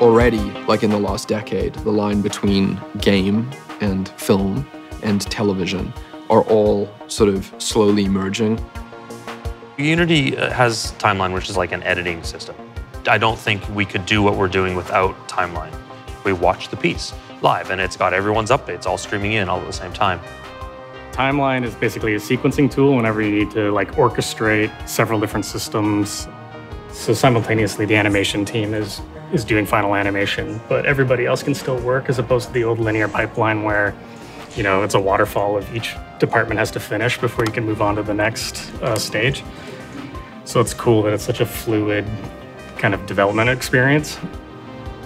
already, like in the last decade, the line between game and film and television are all sort of slowly merging. Unity uh, has Timeline, which is like an editing system. I don't think we could do what we're doing without Timeline. We watch the piece live, and it's got everyone's updates all streaming in all at the same time. Timeline is basically a sequencing tool whenever you need to like orchestrate several different systems. So simultaneously, the animation team is is doing final animation, but everybody else can still work as opposed to the old linear pipeline where, you know, it's a waterfall of each department has to finish before you can move on to the next uh, stage. So it's cool that it's such a fluid kind of development experience.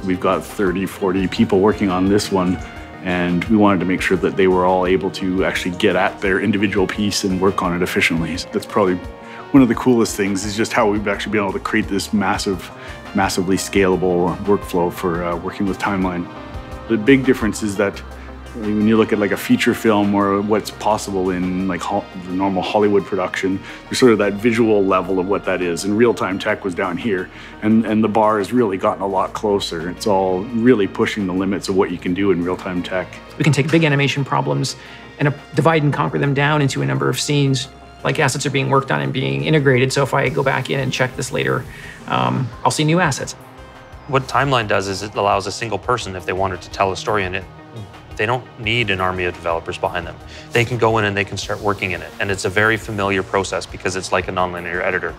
We've got 30, 40 people working on this one, and we wanted to make sure that they were all able to actually get at their individual piece and work on it efficiently. That's probably one of the coolest things is just how we've actually been able to create this massive, massively scalable workflow for uh, working with Timeline. The big difference is that when you look at like a feature film or what's possible in like ho- the normal Hollywood production, there's sort of that visual level of what that is. And real-time tech was down here, and and the bar has really gotten a lot closer. It's all really pushing the limits of what you can do in real-time tech. We can take big animation problems and uh, divide and conquer them down into a number of scenes. Like assets are being worked on and being integrated. So if I go back in and check this later, um, I'll see new assets. What Timeline does is it allows a single person, if they wanted to tell a story in it, they don't need an army of developers behind them. They can go in and they can start working in it. And it's a very familiar process because it's like a nonlinear editor.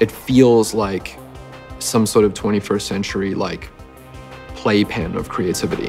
It feels like some sort of 21st century like playpen of creativity.